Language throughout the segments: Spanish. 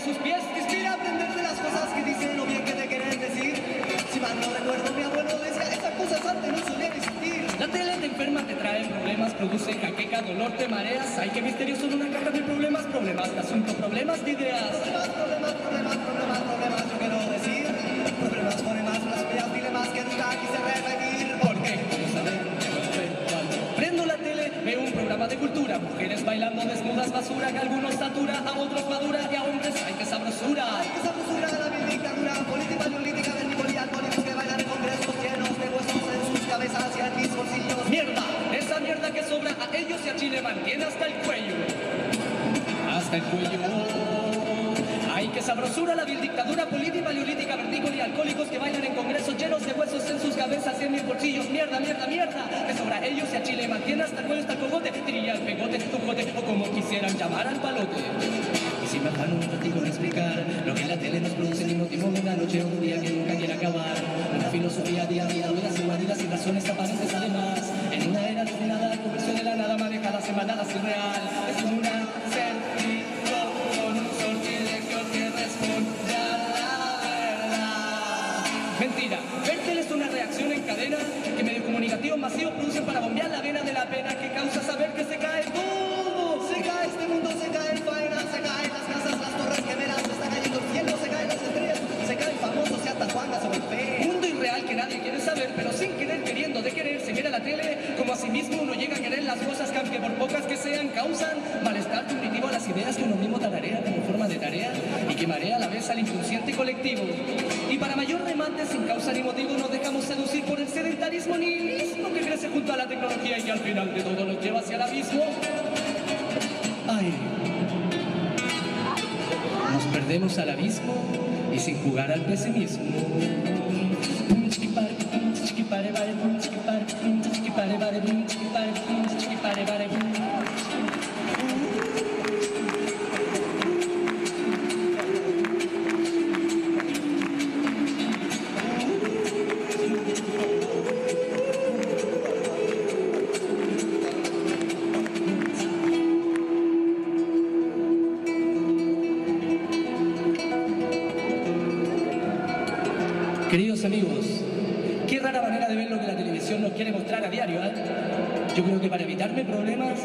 sus pies inspira a aprender de las cosas que dicen o bien que te quieren decir. Si mal no recuerdo, mi abuelo decía, esas cosas antes no solían existir. La tele te enferma, te trae problemas, produce jaqueca, dolor, te mareas. Hay que misterioso en una caja de problemas, problemas de asunto, problemas de ideas. Problemas, problemas, problemas, problemas, problemas, yo quiero decir. Problemas, problemas, las dilemas que nunca quise repetir. ¿Por qué? Prendo la tele, veo un programa de cultura, mujeres bailando desnudas, basura que algunos satura, a otros madura y a ay, qué sabrosura. Hay que sabrosura de la vil dictadura política, política del y alcohólicos que bailan en congresos llenos de huesos en sus cabezas y en mis bolsillos. Mierda, esa mierda que sobra a ellos y a Chile mantiene hasta el cuello. Hasta el cuello. Ay, qué sabrosura la vil dictadura política, paleolítica, vertícola y alcohólicos que bailan en congresos llenos de huesos en sus cabezas y en mis bolsillos. Mierda, mierda, mierda. Que sobra a ellos y a Chile mantiene hasta el cuello, hasta el cogote. Diría el pegote, tu jote, o como quisieran llamar al palote. Un ratito en explicar lo que en la tele nos produce ni motivo de una noche o un día que nunca quiere acabar. Una filosofía diaria, dudas y guaridas y razones aparentes además. En una era destinada a conversión de la nada manejada semanadas irreal. Es como una causan malestar cognitivo a las ideas que uno mismo tararea como forma de tarea y que marea a la vez al inconsciente colectivo. Y para mayor remate, sin causa ni motivo, nos dejamos seducir por el sedentarismo nihilismo que crece junto a la tecnología y al final de todo nos lleva hacia el abismo. Ay, nos perdemos al abismo y sin jugar al pesimismo. Queridos amigos, qué rara manera de ver lo que la televisión nos quiere mostrar a diario, ¿eh? Yo creo que para evitarme problemas,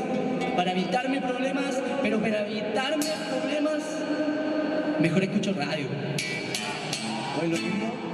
para evitarme problemas, pero para evitarme problemas, mejor escucho radio. Hoy lo mismo.